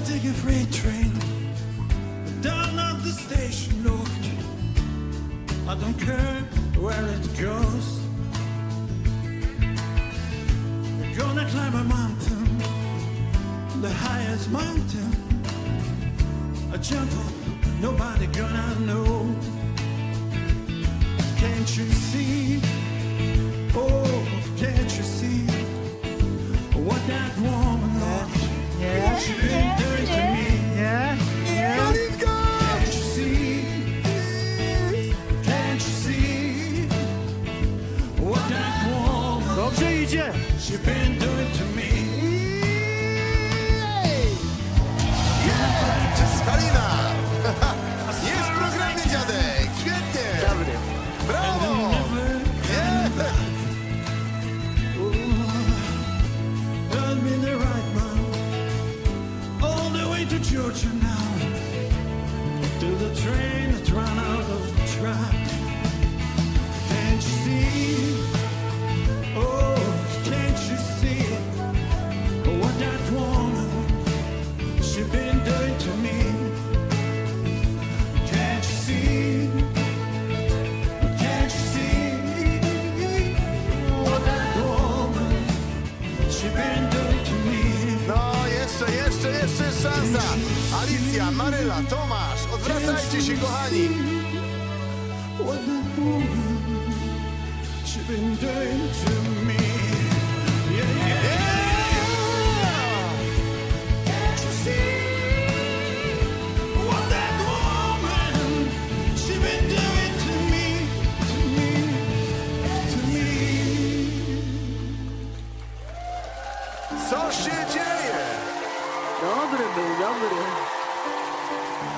gonna take a freight train down at the station. Look, I don't care where it goes. We're gonna climb a mountain, the highest mountain. A up, nobody gonna know. Can't you see? Oh, can't you see Dobrze idzie. She's been doing to me? Kalina! Jest w programie, dziadek! Świetnie! Dobry. Brawo! Nie! Tell me the right. All the way to Georgia now. To the train jeszcze, szansa! Alicja, Maryla, Tomasz, odwracajcie się, kochani! What that woman 頑張れもう頑張れ